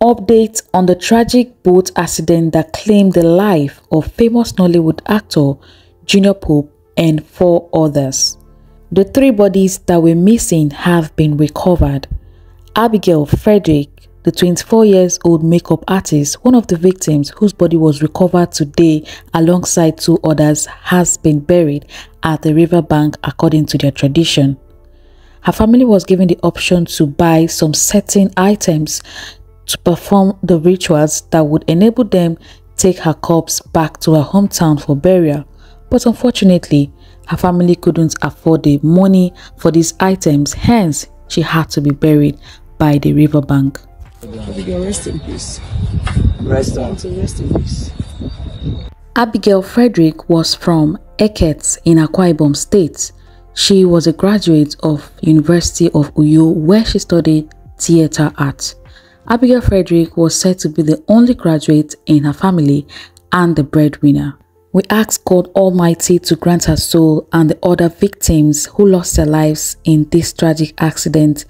Update on the tragic boat accident that claimed the life of famous Nollywood actor Junior Pope and four others. The three bodies that were missing have been recovered. Abigail Frederick, the 24 years old makeup artist, one of the victims whose body was recovered today alongside two others, has been buried at the riverbank according to their tradition. Her family was given the option to buy some certain items to perform the rituals that would enable them take her corpse back to her hometown for burial. But unfortunately, her family couldn't afford the money for these items, hence she had to be buried by the riverbank. Abigail, rest in peace. Rest. Rest in peace. Abigail Frederick was from Eket in Akwa Ibom State. She was a graduate of University of Uyo where she studied theatre art. Abigail Frederick was said to be the only graduate in her family and the breadwinner. We ask God Almighty to grant her soul and the other victims who lost their lives in this tragic accident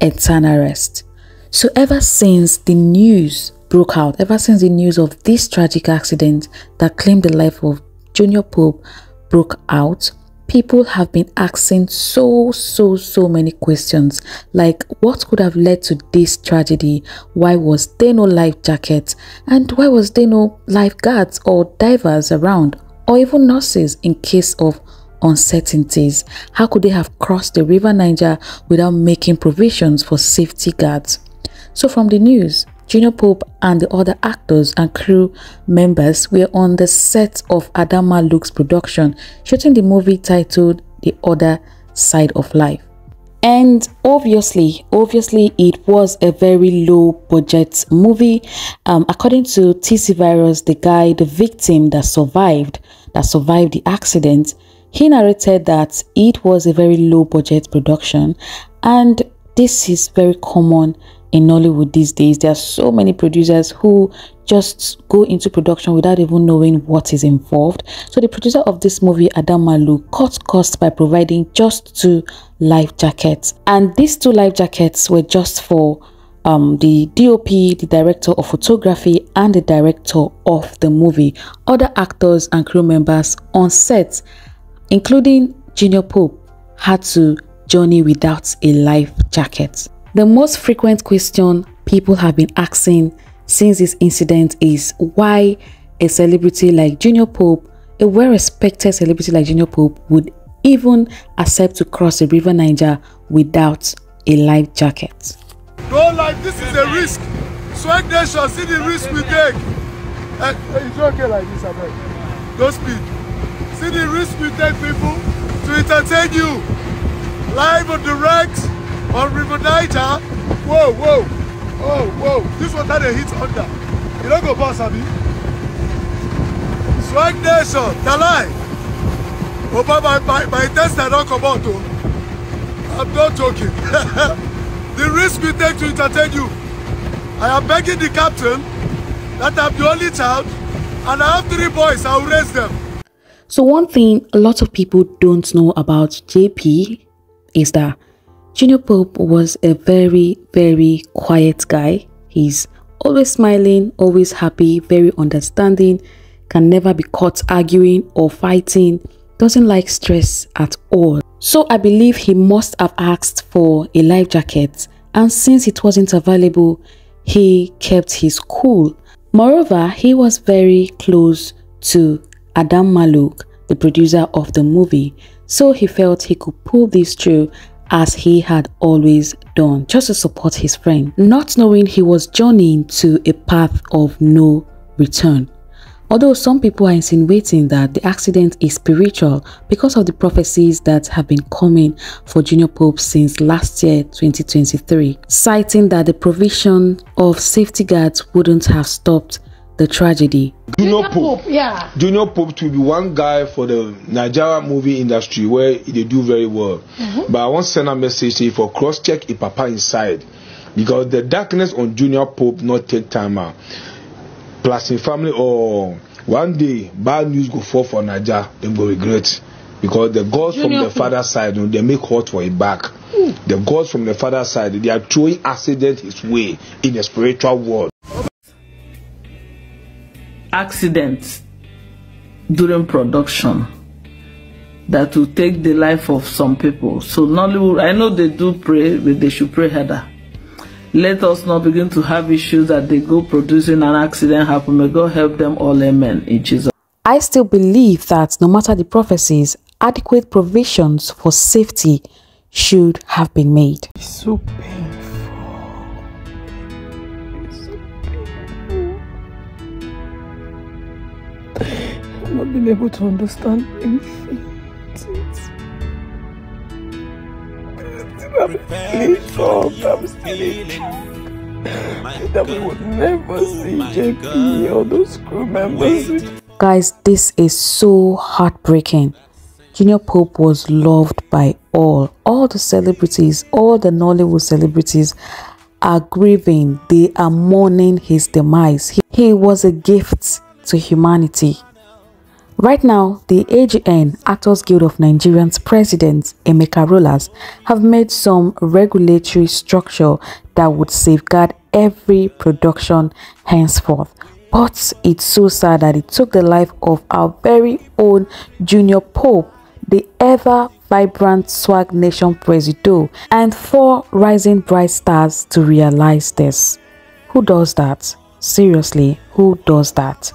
eternal rest. So ever since the news broke out, ever since the news of this tragic accident that claimed the life of Junior Pope broke out, people have been asking so so so many questions like what could have led to this tragedy? Why was there no life jacket? And why was there no lifeguards or divers around or even nurses in case of uncertainties? How could they have crossed the river niger without making provisions for safety guards? So from the news Junior Pope and the other actors and crew members were on the set of Adanma Luke's production, shooting the movie titled The Other Side of Life. And obviously, obviously, it was a very low budget movie. Um, according to TC Virus, the guy, the victim that survived, that survived the accident, he narrated that it was a very low budget production, and this is very common in Nollywood these days. There are so many producers who just go into production without even knowing what is involved. So the producer of this movie, Adanma Luke, cut costs by providing just two life jackets. And these two life jackets were just for um, the DOP, the director of photography, and the director of the movie. Other actors and crew members on set, including Junior Pope, had to journey without a life jacket. The most frequent question people have been asking since this incident is why a celebrity like Junior Pope, a well-respected celebrity like Junior Pope, would even accept to cross the River Niger without a life jacket. No life, this is a risk. Swag Nation, see the risk we take. Uh, it's okay like this, I. Don't speak. See the risk we take, people, to entertain you. Live on the direct on River Niger. Whoa, whoa, oh, whoa. This one water they hit under. You don't go pass, Abi. Swag Nation, the lie. Oh, but my, my, my test I don't come out, oh. I'm not joking. the risk we take to entertain you. I am begging the captain that I'm the only child and I have three boys, I'll raise them. So one thing a lot of people don't know about JP is that Junior Pope was a very, very quiet guy. He's always smiling, always happy, very understanding, can never be caught arguing or fighting, doesn't like stress at all. So I believe he must have asked for a life jacket and since it wasn't available, he kept his cool. Moreover, he was very close to Adanma Luke, the producer of the movie, so he felt he could pull this through as he had always done, just to support his friend, not knowing he was journeying to a path of no return. Although some people are insinuating that the accident is spiritual because of the prophecies that have been coming for Junior Pope since last year 2023, citing that the provision of safety guards wouldn't have stopped the tragedy. Junior Pope, yeah. Junior Pope to be one guy for the Nigeria movie industry where they do very well. Mm-hmm. But I want to send a message you for cross check if Papa inside because the darkness on Junior Pope not take time out. Plus in family or one day bad news go fall for Nigeria, them go regret because the gods from the Pope. father side know, they make hot for a back. The gods from the father side, they are throwing accident his way in the spiritual world. Accidents during production that will take the life of some people. So Nollywood, I know they do pray, but they should pray harder. Let us not begin to have issues that they go producing an accident happen. May God help them all, amen, in Jesus. I still believe that no matter the prophecies, adequate provisions for safety should have been made. It's so painful. Not been able to understand anything. I'm still in shock. I'm still in shock. That we would never see JP or those crew members. Guys, this is so heartbreaking. Junior Pope was loved by all. All the celebrities, all the Nollywood celebrities are grieving. They are mourning his demise. He, he was a gift to humanity. Right now, the AGN, Actors Guild of Nigerians president Emeka Rollas, have made some regulatory structure that would safeguard every production henceforth. But it's so sad that it took the life of our very own Junior Pope, the ever vibrant Swag Nation Presido, and four rising bright stars to realize this. Who does that? Seriously, who does that?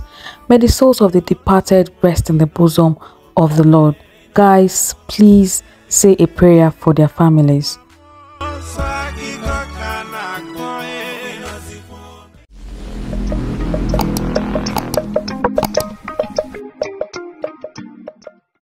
May the souls of the departed rest in the bosom of the Lord. Guys, please say a prayer for their families.